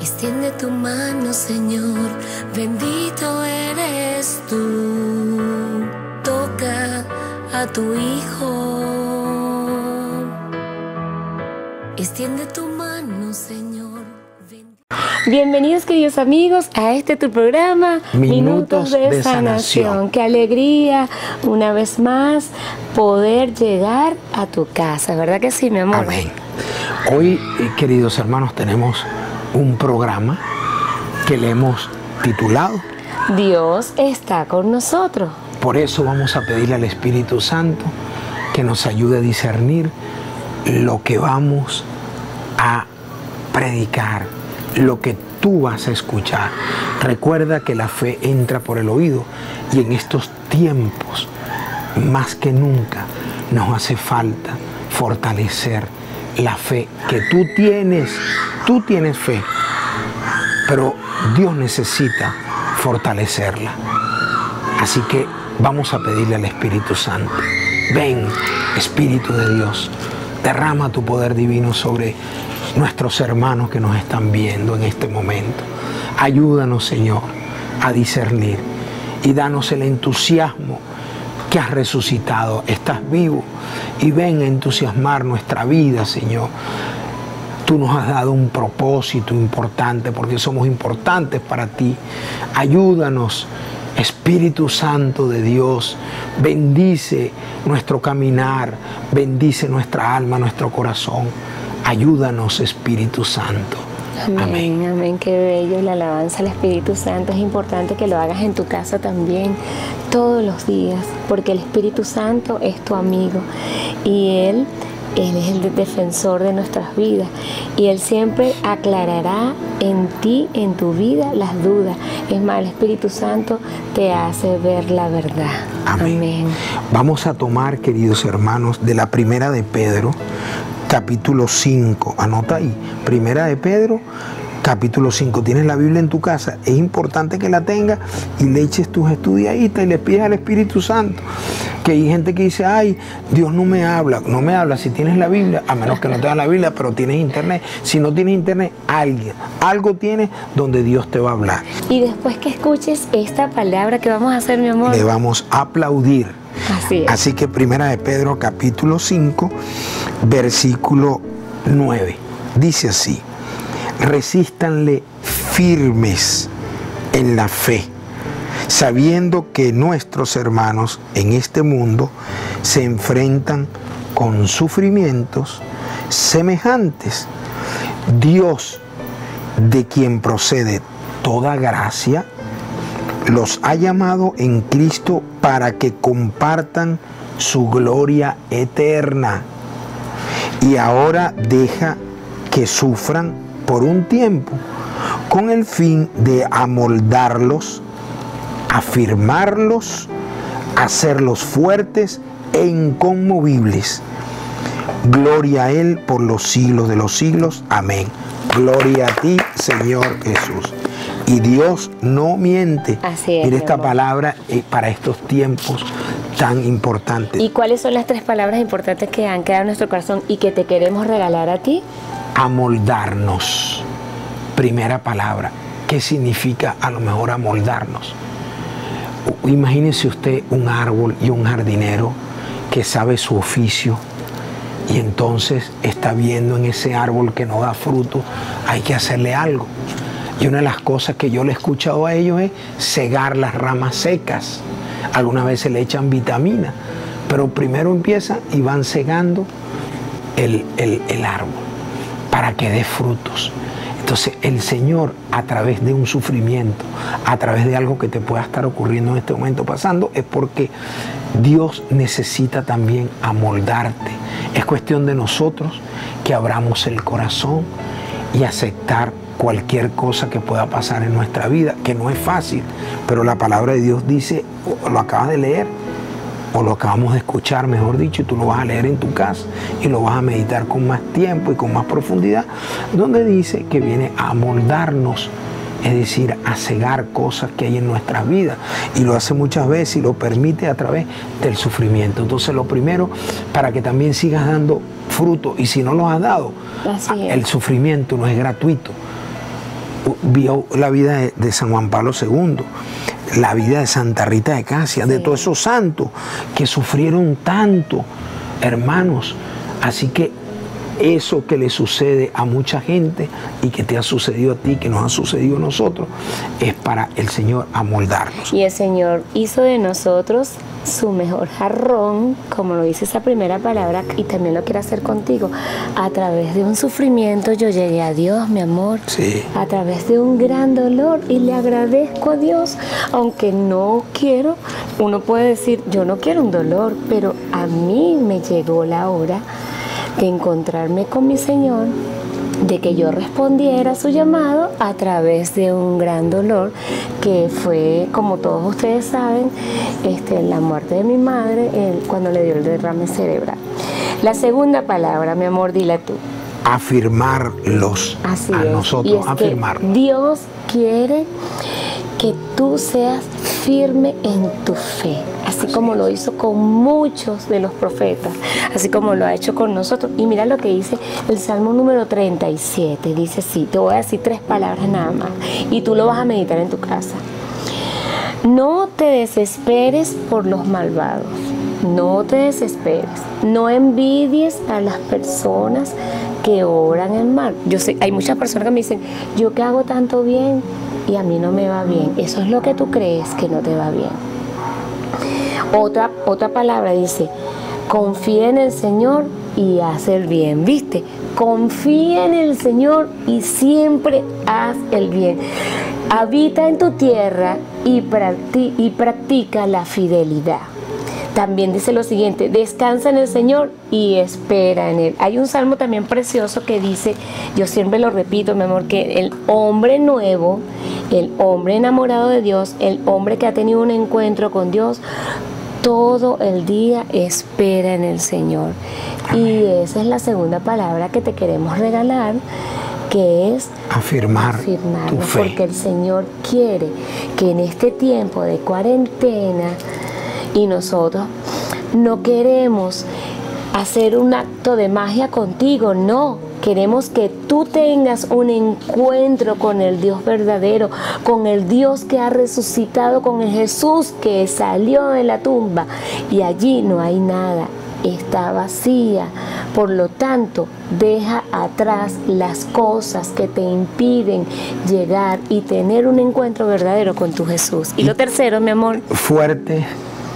Extiende tu mano, Señor, bendito eres tú. Toca a tu Hijo. Extiende tu mano, Señor. Bienvenidos queridos amigos a este tu programa Minutos de Sanación. Qué alegría una vez más poder llegar a tu casa, ¿verdad que sí, mi amor? Amén. Hoy, eh, queridos hermanos, tenemos un programa que le hemos titulado. Dios está con nosotros. Por eso vamos a pedirle al Espíritu Santo que nos ayude a discernir lo que vamos a predicar, lo que tú vas a escuchar. Recuerda que la fe entra por el oído y en estos tiempos, más que nunca, nos hace falta fortalecer la fe que tú tienes. Tú tienes fe, pero Dios necesita fortalecerla. Así que vamos a pedirle al Espíritu Santo, ven Espíritu de Dios, derrama tu poder divino sobre nuestros hermanos que nos están viendo en este momento. Ayúdanos, Señor, a discernir y danos el entusiasmo que has resucitado. Estás vivo y ven a entusiasmar nuestra vida, Señor. Tú nos has dado un propósito importante porque somos importantes para ti. Ayúdanos, Espíritu Santo de Dios. Bendice nuestro caminar, bendice nuestra alma, nuestro corazón. Ayúdanos, Espíritu Santo. Amén, amén, qué bello la alabanza al Espíritu Santo. Es importante que lo hagas en tu casa también, todos los días, porque el Espíritu Santo es tu amigo y Él, Él es el defensor de nuestras vidas y Él siempre aclarará en ti, en tu vida, las dudas. Es más, el Espíritu Santo te hace ver la verdad. Amén. Amén. Vamos a tomar, queridos hermanos, de la primera de Pedro, capítulo 5. Anota ahí. Primera de Pedro, capítulo 5. Tienes la Biblia en tu casa. Es importante que la tengas y le eches tus estudiaditas y le pides al Espíritu Santo. Que hay gente que dice, ay, Dios no me habla. No me habla si tienes la Biblia, a menos que no tengas la Biblia, pero tienes internet. Si no tienes internet, alguien, algo tienes donde Dios te va a hablar. Y después que escuches esta palabra que vamos a hacer, mi amor. Le vamos a aplaudir. Así es. Así que primera de Pedro capítulo 5, versículo 9. Dice así, resístanle firmes en la fe, sabiendo que nuestros hermanos en este mundo se enfrentan con sufrimientos semejantes. Dios, de quien procede toda gracia, los ha llamado en Cristo para que compartan su gloria eterna. Y ahora deja que sufran por un tiempo, con el fin de amoldarlos, afirmarlos, hacerlos fuertes e inconmovibles. Gloria a Él por los siglos de los siglos. Amén. Gloria a ti, Señor Jesús. Y Dios no miente. Así es, Mira mi esta palabra eh, para estos tiempos tan importantes. ¿Y cuáles son las tres palabras importantes que han quedado en nuestro corazón y que te queremos regalar a ti? amoldarnos. Primera palabra. ¿Qué significa a lo mejor amoldarnos? Imagínese usted un árbol y un jardinero que sabe su oficio y entonces está viendo en ese árbol que no da fruto, hay que hacerle algo. Y una de las cosas que yo le he escuchado a ellos es cegar las ramas secas. Algunas veces le echan vitamina, pero primero empiezan y van cegando el, el- el árbol para que dé frutos. Entonces el Señor a través de un sufrimiento, a través de algo que te pueda estar ocurriendo en este momento pasando, es porque Dios necesita también amoldarte. Es cuestión de nosotros que abramos el corazón y aceptar cualquier cosa que pueda pasar en nuestra vida, que no es fácil, pero la palabra de Dios dice, o lo acabas de leer, o lo acabamos de escuchar, mejor dicho, y tú lo vas a leer en tu casa y lo vas a meditar con más tiempo y con más profundidad, donde dice que viene a moldarnos, es decir, a cegar cosas que hay en nuestras vidas. Y lo hace muchas veces y lo permite a través del sufrimiento. Entonces, lo primero, para que también sigas dando fruto, y si no los has dado, es. el sufrimiento no es gratuito. Vio la vida de, de San Juan Pablo II, la vida de Santa Rita de Casia, de todos esos santos que sufrieron tanto, hermanos. Así que eso que le sucede a mucha gente y que te ha sucedido a ti, que nos ha sucedido a nosotros, es para el Señor amoldarnos. Y el Señor hizo de nosotros su mejor jarrón, como lo dice esa primera palabra, y también lo quiere hacer contigo. A través de un sufrimiento yo llegué a Dios, mi amor. Sí. A través de un gran dolor y le agradezco a Dios, aunque no quiero, uno puede decir, yo no quiero un dolor, pero a mí me llegó la hora encontrarme con mi Señor, de que yo respondiera a su llamado a través de un gran dolor que fue, como todos ustedes saben, este, la muerte de mi madre cuando le dio el derrame cerebral. La segunda palabra, mi amor, dila tú. Afirmarlos Así a es. Y nosotros, que afirmarlos. Dios quiere que tú seas firme en tu fe, así, como lo hizo con muchos de los profetas, así como lo ha hecho con nosotros. Y mira lo que dice el Salmo número 37, dice así, te voy a decir tres palabras nada más, y tú lo vas a meditar en tu casa. No te desesperes por los malvados. No te desesperes. No envidies a las personas que obran el mal. Yo sé, hay muchas personas que me dicen, yo que hago tanto bien y a mí no me va bien. Eso es lo que tú crees que no te va bien. Otra, otra palabra dice, confía en el Señor y haz el bien, ¿viste? Confía en el Señor y siempre haz el bien. Habita en tu tierra y, y practica la fidelidad. También dice lo siguiente, descansa en el Señor y espera en Él. Hay un salmo también precioso que dice, yo siempre lo repito, mi amor, que el hombre nuevo, el hombre enamorado de Dios, el hombre que ha tenido un encuentro con Dios, todo el día espera en el Señor. Y esa es la segunda palabra que te queremos regalar, que es Afirmar afirmarlo, tu fe. porque el Señor quiere que en este tiempo de cuarentena y nosotros no queremos hacer un acto de magia contigo, no. Queremos que tú tengas un encuentro con el Dios verdadero, con el Dios que ha resucitado, con el Jesús que salió de la tumba y allí no hay nada, está vacía. Por lo tanto, deja atrás las cosas que te impiden llegar y tener un encuentro verdadero con tu Jesús. Y lo tercero, mi amor, Fuerte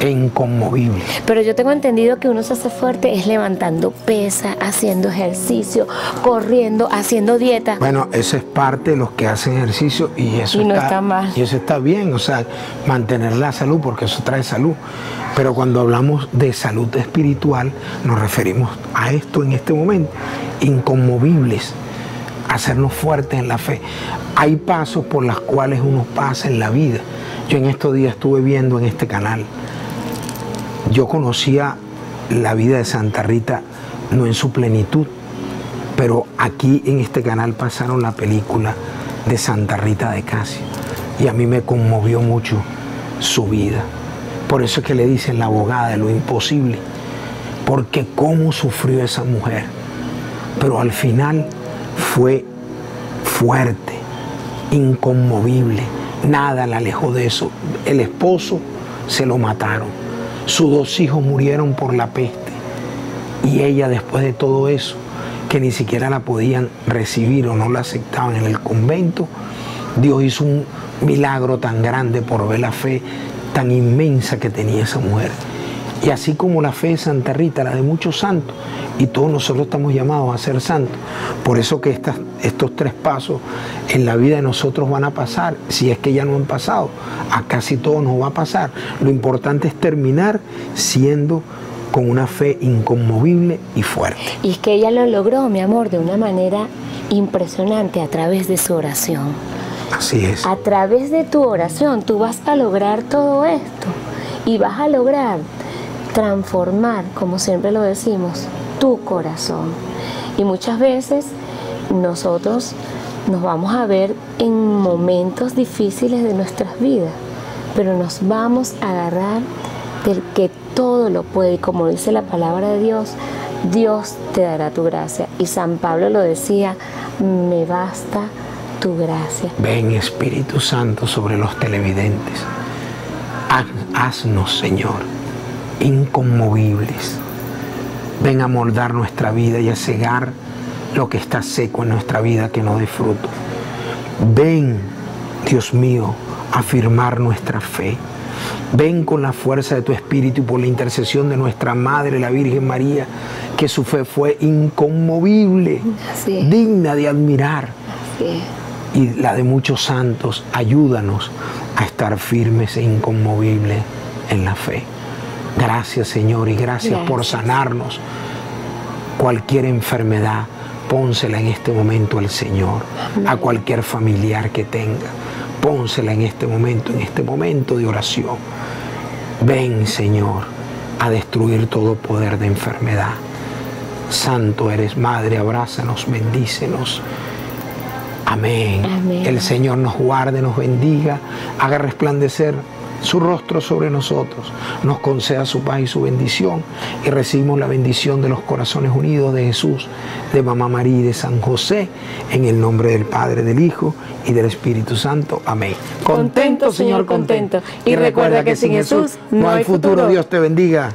e inconmovible. pero yo tengo entendido que uno se hace fuerte es levantando pesa, haciendo ejercicio, corriendo, haciendo dieta. Bueno, eso es parte de los que hacen ejercicio y eso Y no está mal. Y eso está bien, o sea, mantener la salud porque eso trae salud. Pero cuando hablamos de salud espiritual, nos referimos a esto en este momento, inconmovibles, hacernos fuertes en la fe. Hay pasos por los cuales uno pasa en la vida. Yo en estos días estuve viendo en este canal, yo conocía la vida de Santa Rita no en su plenitud, pero aquí en este canal pasaron la película de Santa Rita de Casia y a mí me conmovió mucho su vida. Por eso es que le dicen la abogada de lo imposible, porque cómo sufrió esa mujer, pero al final fue fuerte, inconmovible, nada la alejó de eso. El esposo se lo mataron, sus dos hijos murieron por la peste y ella después de todo eso, que ni siquiera la podían recibir o no la aceptaban en el convento, Dios hizo un milagro tan grande por ver la fe tan inmensa que tenía esa mujer. Y así como la fe de Santa Rita, la de muchos santos, y todos nosotros estamos llamados a ser santos. Por eso que estas, estos tres pasos en la vida de nosotros van a pasar, si es que ya no han pasado, a casi todos nos va a pasar. Lo importante es terminar siendo con una fe inconmovible y fuerte. Y es que ella lo logró, mi amor, de una manera impresionante a través de su oración. Así es. A través de tu oración tú vas a lograr todo esto y vas a lograr transformar, como siempre lo decimos, tu corazón. Y muchas veces nosotros nos vamos a ver en momentos difíciles de nuestras vidas, pero nos vamos a agarrar del que todo lo puede y como dice la palabra de Dios, Dios te dará tu gracia. Y San Pablo lo decía, me basta tu gracia. Ven Espíritu Santo sobre los televidentes. Haznos, Señor, inconmovibles. Ven a moldar nuestra vida y a cegar lo que está seco en nuestra vida que no dé fruto. Ven, Dios mío, a afirmar nuestra fe. Ven con la fuerza de tu Espíritu y por la intercesión de nuestra Madre, la Virgen María, que su fe fue inconmovible, digna de admirar. Y la de muchos santos, ayúdanos a estar firmes e inconmovibles en la fe. Gracias Señor y gracias, por sanarnos. Cualquier enfermedad, pónsela en este momento al Señor, a cualquier familiar que tenga, pónsela en este momento, en este momento de oración. Ven, Señor, a destruir todo poder de enfermedad. Santo eres Madre, abrázanos, bendícenos. Amén. Amén. El Señor nos guarde, nos bendiga, haga resplandecer su rostro sobre nosotros, nos conceda su paz y su bendición y recibimos la bendición de los corazones unidos de Jesús, de Mamá María y de San José, en el nombre del Padre, del Hijo y del Espíritu Santo. Amén. Contento, Señor, contento. Y recuerda que sin Jesús no hay futuro. Dios te bendiga.